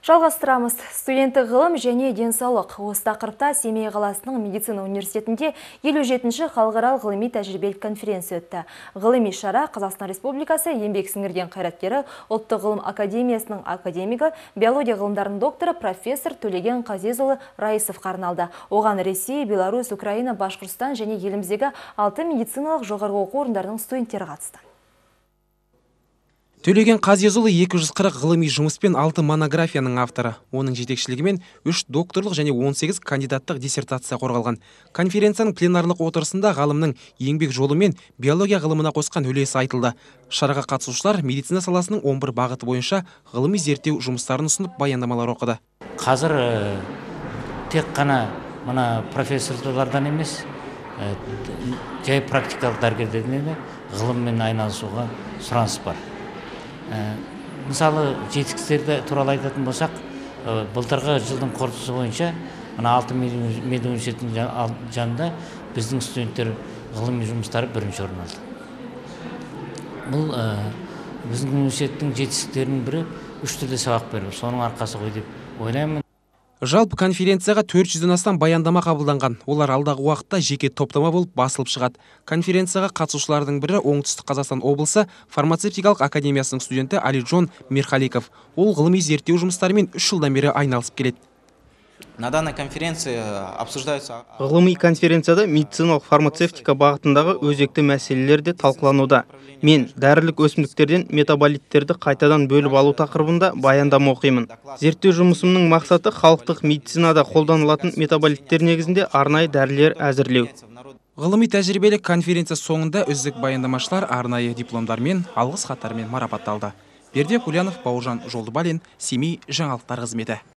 Жалғастырамыз. Студенттік ғылым және денсаулық. Осы тақырыпта Семей қаласының медицина университетінде 57-ші халықаралық ғылыми тәжірибелік конференция өтті. Ғылыми шара Қазақстан Республикасы еңбек сіңірген қайраткері ұлттық ғылым академиясының академигі, биология ғылымдарының докторы профессор Төлеген Қазезұлы Раисов қарналды. Оған Ресей, Беларусь, Украина, Башқұрстан және еліміздегі алты медициналық жоғарғы оқу орындарының студенттері қатысты. Төлеген Қазезұлы 240 ғылыми жұмыс пен 6 монографияның авторы. Оның жетекшілігімен 3 докторлық және 18 кандидаттық диссертация қорғалған. Конференцияның пленарлық отырысында ғалымның еңбек жолы мен биология ғылымына қосқан үлесі айтылды. Шараға қатысушылар медицина саласының 11 бағыты бойынша ғылыми зерттеу жұмыстарын ұсынып баяндамалар оқыды. Қазір тек қана мына профессорлардан емес, жай практикалық дәрігерлерден де ғылыммен айналысуға сұраныс бар мысалы жетістіктерді туралы айтатын болсақ былтырғы жылдың қорытындысы бойынша мына алты медуниверситетінің жанында біздің студенттер ғылыми жұмыстары бірінші орын алды. Бұл біздің университеттің жетістіктерінің бірі үш тілде сабақ беру. Соның арқасы ғой деп ойлаймын. Жалпы конференцияға 400-ден астам баяндама қабылданған. Олар алдағы уақытта жеке топтама болып басылып шығады. Конференцияға қатысушылардың бірі оңтүстік Қазақстан облысы фармацевтикалық академиясының студенті Алиджон Мирхаликов. Ол ғылыми зерттеу жұмыстарымен үш жылдан бері айналысып келеді на данной конференции обсуждаются ғылыми конференцияда медициналық фармацевтика бағытындағы өзекті мәселелер де талқылануда. Мен дәрілік өсімдіктерден метаболиттерді қайтадан бөліп алу тақырыбында баяндама оқимын. Зерттеу жұмысымның мақсаты халықтық медицинада қолданылатын метаболиттер негізінде арнайы дәрілер әзірлеу. Ғылыми тәжірибелік конференция соңында үздік баяндамашылар арнайы дипломдармен алғыс хаттармен марапатталды. Бердібек ульянов бауыржан жолдыбалин семей жаңалықтар қызметі.